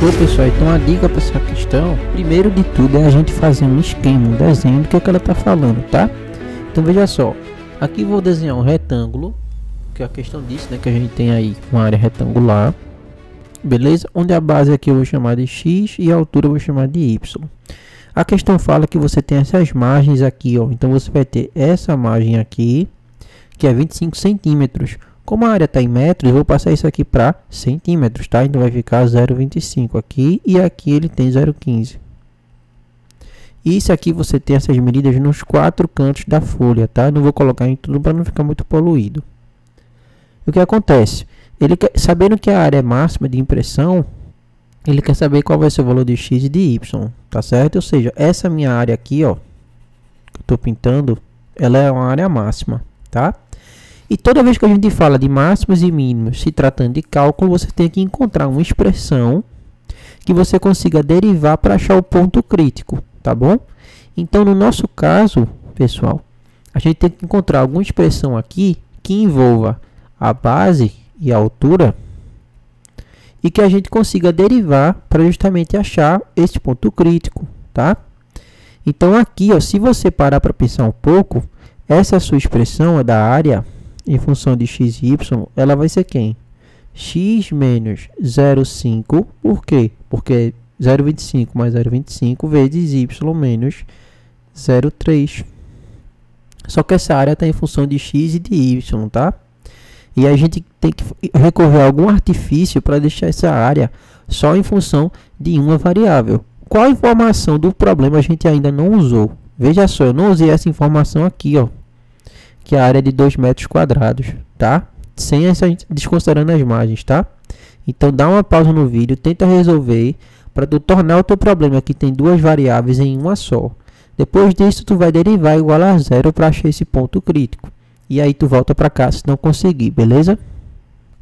Bom pessoal, então a dica para essa questão, primeiro de tudo é a gente fazer um esquema, um desenho do que, é que ela está falando, tá? Então veja só, aqui vou desenhar um retângulo, que a questão disso, né, que a gente tem aí uma área retangular, beleza? Onde a base aqui eu vou chamar de x e a altura eu vou chamar de y. A questão fala que você tem essas margens aqui, ó, então você vai ter essa margem aqui, que é 25 centímetros. Como a área está em metros, eu vou passar isso aqui para centímetros, tá? Então vai ficar 0,25 aqui e aqui ele tem 0,15. Isso aqui você tem essas medidas nos quatro cantos da folha, tá? Não vou colocar em tudo para não ficar muito poluído. O que acontece? Ele quer, sabendo que a área é máxima de impressão, ele quer saber qual vai ser o valor de x e de y, tá certo? Ou seja, essa minha área aqui, ó, que eu estou pintando, ela é uma área máxima, tá? E toda vez que a gente fala de máximos e mínimos, se tratando de cálculo, você tem que encontrar uma expressão que você consiga derivar para achar o ponto crítico, tá bom? Então, no nosso caso, pessoal, a gente tem que encontrar alguma expressão aqui que envolva a base e a altura e que a gente consiga derivar para justamente achar esse ponto crítico, tá? Então, aqui, ó, se você parar para pensar um pouco, essa sua expressão é da área em função de x e y, ela vai ser quem? x menos 0,5, por quê? Porque 0,25 mais 0,25 vezes y menos 0,3. Só que essa área está em função de x e de y, tá? E a gente tem que recorrer a algum artifício para deixar essa área só em função de uma variável. Qual informação do problema a gente ainda não usou? Veja só, eu não usei essa informação aqui, ó que a área é de 2 metros quadrados, tá? Sem essa, desconsiderando as margens, tá? Então dá uma pausa no vídeo, tenta resolver para tu tornar o teu problema que tem duas variáveis em uma só. Depois disso, tu vai derivar igual a zero para achar esse ponto crítico. E aí tu volta para cá se não conseguir, beleza?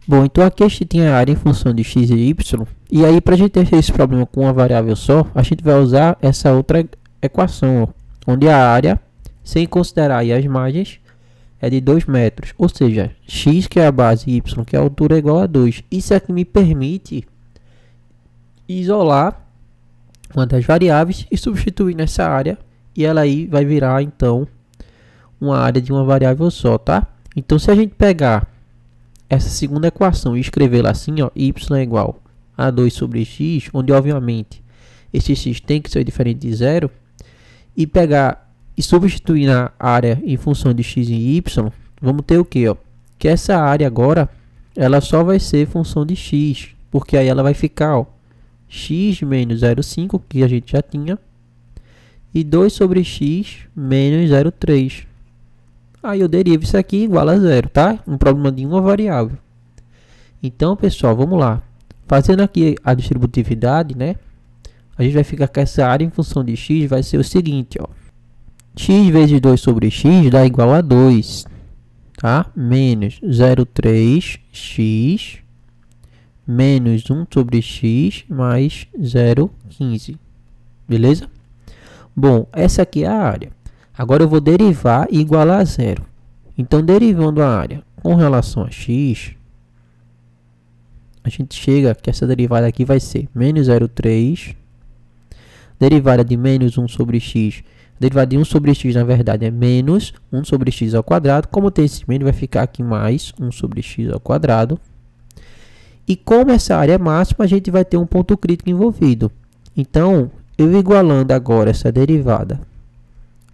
Bom, então aqui a gente tem a área em função de x e y. E aí para a gente ter esse problema com uma variável só, a gente vai usar essa outra equação, ó, onde a área, sem considerar as margens, é de 2 metros, ou seja, x que é a base y que é a altura é igual a 2. Isso aqui me permite isolar uma das variáveis e substituir nessa área e ela aí vai virar então uma área de uma variável só, tá? Então se a gente pegar essa segunda equação e escrevê-la assim, ó, y é igual a 2 sobre x, onde obviamente esse x tem que ser diferente de zero, e pegar e substituir na área em função de x e y, vamos ter o que? Ó? Que essa área agora ela só vai ser função de x, porque aí ela vai ficar ó, x menos 0,5, que a gente já tinha, e 2 sobre x menos 0,3. Aí eu derivo isso aqui igual a zero, tá? Um problema de uma variável. Então, pessoal, vamos lá. Fazendo aqui a distributividade, né? A gente vai ficar com essa área em função de x, vai ser o seguinte, ó x vezes 2 sobre x dá igual a 2, tá? Menos 0,3x menos 1 sobre x mais 0,15, beleza? Bom, essa aqui é a área. Agora eu vou derivar e igualar a zero. Então, derivando a área com relação a x, a gente chega que essa derivada aqui vai ser menos 0,3, derivada de menos 1 sobre x derivada de 1 sobre x, na verdade, é menos 1 sobre x ao quadrado. Como tem esse menos, vai ficar aqui mais 1 sobre x ao quadrado. E como essa área é máxima, a gente vai ter um ponto crítico envolvido. Então, eu igualando agora essa derivada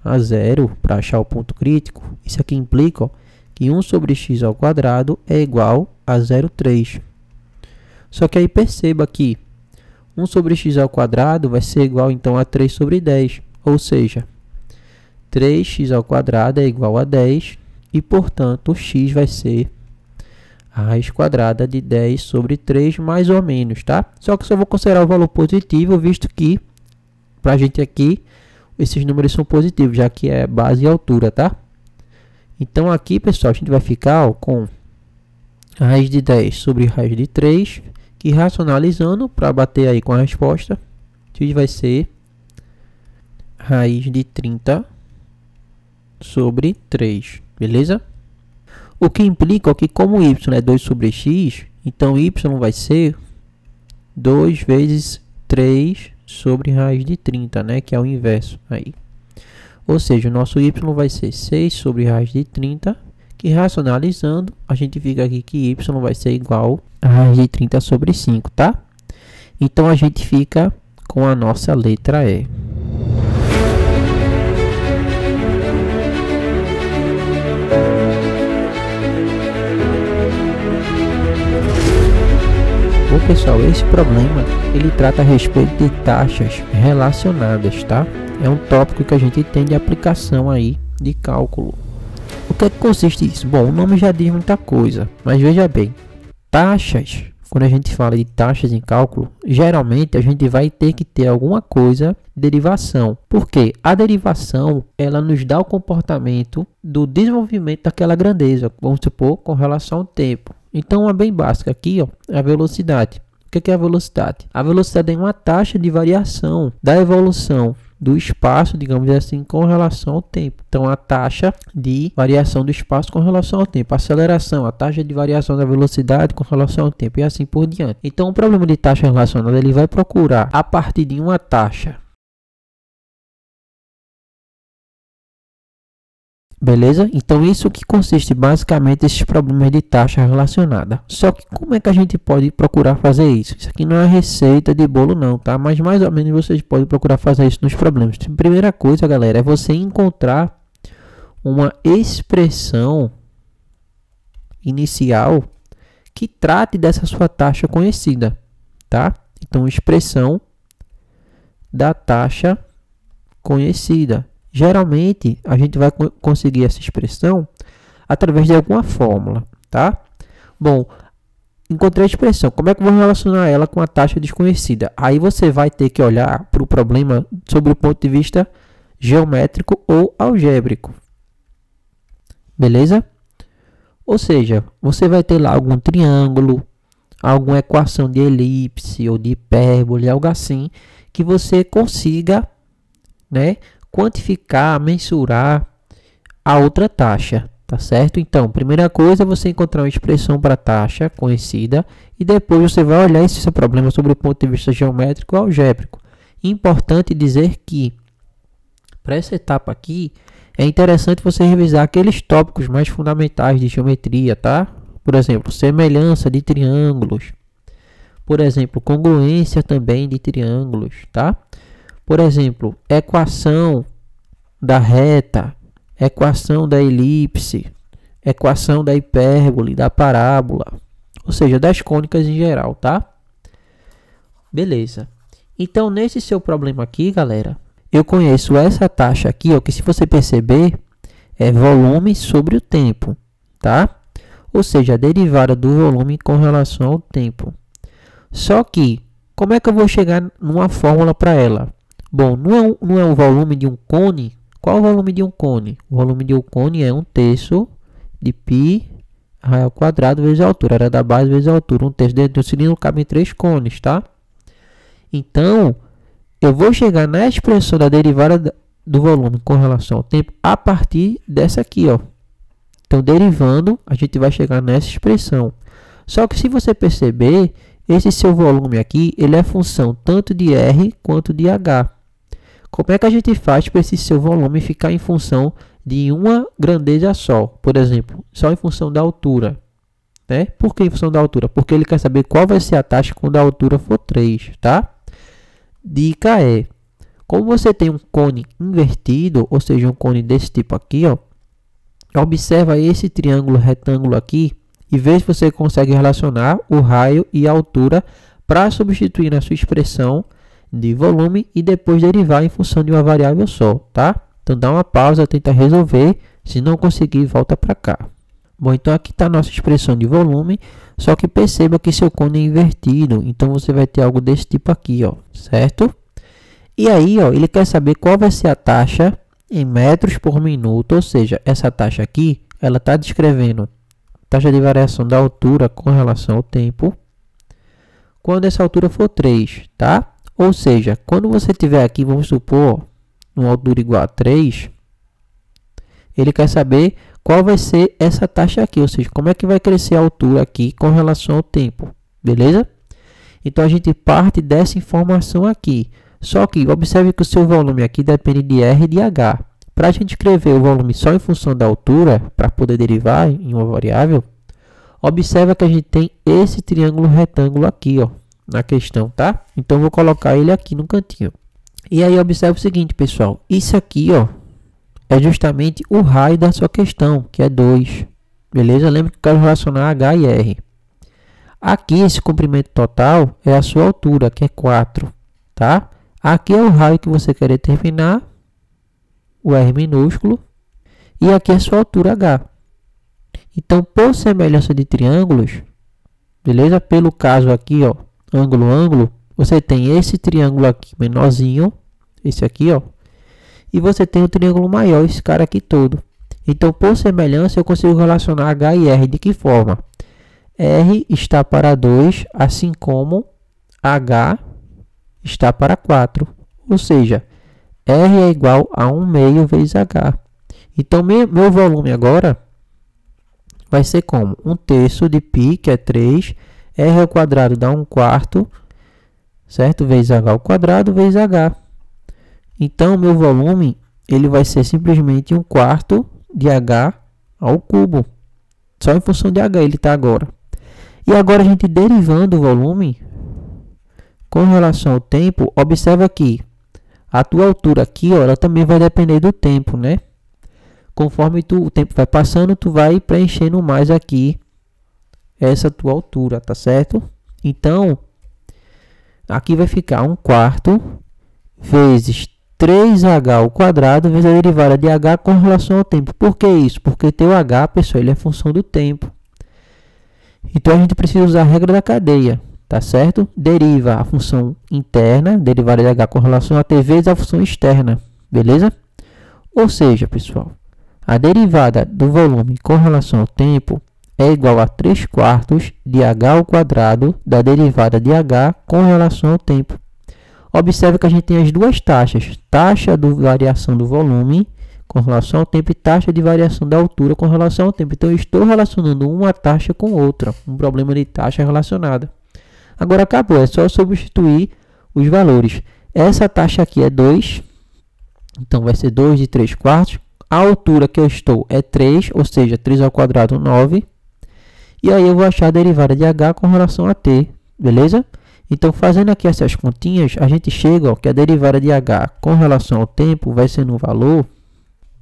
a zero para achar o ponto crítico, isso aqui implica ó, que 1 sobre x ao quadrado é igual a 0,3. Só que aí perceba que 1 sobre x ao quadrado vai ser igual então a 3 sobre 10. Ou seja, 3x ao é igual a 10 e, portanto, x vai ser a raiz quadrada de 10 sobre 3, mais ou menos, tá? Só que só vou considerar o valor positivo, visto que, para a gente aqui, esses números são positivos, já que é base e altura, tá? Então, aqui, pessoal, a gente vai ficar ó, com raiz de 10 sobre raiz de 3, que racionalizando, para bater aí com a resposta, x vai ser raiz de 30 sobre 3, beleza? O que implica que como y é 2 sobre x, então y vai ser 2 vezes 3 sobre raiz de 30, né? Que é o inverso aí. Ou seja, o nosso y vai ser 6 sobre raiz de 30, que racionalizando, a gente fica aqui que y vai ser igual a raiz de 30 sobre 5, tá? Então, a gente fica com a nossa letra E. pessoal, esse problema ele trata a respeito de taxas relacionadas, tá? É um tópico que a gente tem de aplicação aí de cálculo. O que, é que consiste isso? Bom, o nome já diz muita coisa, mas veja bem, taxas, quando a gente fala de taxas em cálculo, geralmente a gente vai ter que ter alguma coisa derivação. Porque a derivação, ela nos dá o comportamento do desenvolvimento daquela grandeza, vamos supor, com relação ao tempo. Então, uma bem básica aqui, ó, é a velocidade. O que é a velocidade? A velocidade é uma taxa de variação da evolução do espaço, digamos assim, com relação ao tempo. Então, a taxa de variação do espaço com relação ao tempo. A aceleração, a taxa de variação da velocidade com relação ao tempo e assim por diante. Então, o problema de taxa relacionada, ele vai procurar a partir de uma taxa Beleza? Então isso que consiste basicamente esses problemas de taxa relacionada. Só que como é que a gente pode procurar fazer isso? Isso aqui não é receita de bolo não, tá? Mas mais ou menos vocês podem procurar fazer isso nos problemas. Primeira coisa, galera, é você encontrar uma expressão inicial que trate dessa sua taxa conhecida, tá? Então, expressão da taxa conhecida. Geralmente, a gente vai conseguir essa expressão através de alguma fórmula, tá? Bom, encontrei a expressão. Como é que eu vou relacionar ela com a taxa desconhecida? Aí você vai ter que olhar para o problema sobre o ponto de vista geométrico ou algébrico. Beleza? Ou seja, você vai ter lá algum triângulo, alguma equação de elipse ou de hipérbole, algo assim, que você consiga né, quantificar, mensurar a outra taxa, tá certo? Então, primeira coisa você encontrar uma expressão para taxa conhecida e depois você vai olhar esse seu problema sobre o ponto de vista geométrico ou algébrico. Importante dizer que para essa etapa aqui é interessante você revisar aqueles tópicos mais fundamentais de geometria, tá? Por exemplo, semelhança de triângulos. Por exemplo, congruência também de triângulos, tá? Por exemplo, equação da reta, equação da elipse, equação da hipérbole, da parábola, ou seja, das cônicas em geral, tá? Beleza. Então, nesse seu problema aqui, galera, eu conheço essa taxa aqui, ó, que se você perceber, é volume sobre o tempo, tá? Ou seja, a derivada do volume com relação ao tempo. Só que, como é que eu vou chegar numa fórmula para ela? Bom, não é, não é o volume de um cone. Qual o volume de um cone? O volume de um cone é um terço de π ao quadrado vezes a altura. Era da base vezes a altura. Um terço dentro do cilindro cabe em três cones, tá? Então, eu vou chegar na expressão da derivada do volume com relação ao tempo a partir dessa aqui, ó. Então, derivando, a gente vai chegar nessa expressão. Só que se você perceber, esse seu volume aqui, ele é função tanto de R quanto de H. Como é que a gente faz para esse seu volume ficar em função de uma grandeza só? Por exemplo, só em função da altura. Né? Por que em função da altura? Porque ele quer saber qual vai ser a taxa quando a altura for 3, tá? Dica é, como você tem um cone invertido, ou seja, um cone desse tipo aqui, ó, observa esse triângulo retângulo aqui e vê se você consegue relacionar o raio e a altura para substituir na sua expressão de volume e depois derivar em função de uma variável só, tá? Então dá uma pausa, tenta resolver, se não conseguir, volta para cá. Bom, então aqui está a nossa expressão de volume, só que perceba que seu cone é invertido, então você vai ter algo desse tipo aqui, ó, certo? E aí, ó, ele quer saber qual vai ser a taxa em metros por minuto, ou seja, essa taxa aqui, ela está descrevendo taxa de variação da altura com relação ao tempo, quando essa altura for 3, tá? Ou seja, quando você tiver aqui, vamos supor, uma altura igual a 3, ele quer saber qual vai ser essa taxa aqui, ou seja, como é que vai crescer a altura aqui com relação ao tempo, beleza? Então a gente parte dessa informação aqui. Só que observe que o seu volume aqui depende de R e de H. Para a gente escrever o volume só em função da altura, para poder derivar em uma variável, observa que a gente tem esse triângulo retângulo aqui, ó, na questão, tá? Então vou colocar ele aqui no cantinho. E aí observe o seguinte, pessoal, isso aqui, ó, é justamente o raio da sua questão, que é 2. Beleza? Lembra que eu quero relacionar H e R. Aqui, esse comprimento total é a sua altura, que é 4, tá? Aqui é o raio que você quer determinar, o R minúsculo, e aqui é a sua altura H. Então, por semelhança de triângulos, beleza? Pelo caso aqui, ó, ângulo, ângulo, você tem esse triângulo aqui menorzinho, esse aqui, ó, e você tem o triângulo maior, esse cara aqui todo. Então, por semelhança, eu consigo relacionar H e R de que forma? R está para 2, assim como H está para 4. Ou seja, R é igual a 1 meio vezes H. Então, meu volume agora vai ser como? 1 terço de π, que é 3, R ao quadrado dá 1 quarto, certo? Vezes H ao quadrado, vezes H. Então, meu volume ele vai ser simplesmente 1 quarto de H ao cubo. Só em função de H ele está agora. E agora a gente derivando o volume com relação ao tempo, observa aqui. A tua altura aqui, ó, ela também vai depender do tempo, né? Conforme tu, o tempo vai passando, tu vai preenchendo mais aqui essa tua altura, tá certo? Então, aqui vai ficar 1 quarto vezes 3h ao quadrado vezes a derivada de h com relação ao tempo. Por que isso? Porque teu h, pessoal, ele é função do tempo. Então, a gente precisa usar a regra da cadeia, tá certo? Deriva a função interna, derivada de h com relação a t vezes a função externa, beleza? Ou seja, pessoal, a derivada do volume com relação ao tempo é igual a 3 quartos de h ao quadrado da derivada de h com relação ao tempo. Observe que a gente tem as duas taxas, taxa de variação do volume com relação ao tempo e taxa de variação da altura com relação ao tempo. Então, eu estou relacionando uma taxa com outra, um problema de taxa relacionada. Agora acabou, é só substituir os valores. Essa taxa aqui é 2, então vai ser 2 de 3 quartos. A altura que eu estou é 3, ou seja, 3 ao quadrado 9. E aí eu vou achar a derivada de h com relação a t, beleza? Então, fazendo aqui essas continhas, a gente chega ó, que a derivada de h com relação ao tempo vai ser no valor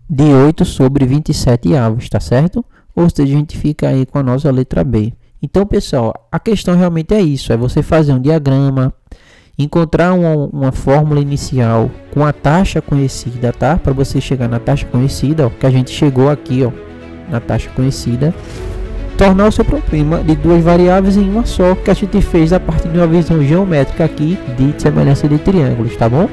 de 8 sobre 27 avos, tá certo? Ou seja, a gente fica aí com a nossa letra B. Então, pessoal, a questão realmente é isso, é você fazer um diagrama, encontrar uma, uma fórmula inicial com a taxa conhecida, tá? Para você chegar na taxa conhecida, ó, que a gente chegou aqui, ó, na taxa conhecida tornar o seu problema de duas variáveis em uma só, que a gente fez a partir de uma visão geométrica aqui de semelhança de triângulos, tá bom?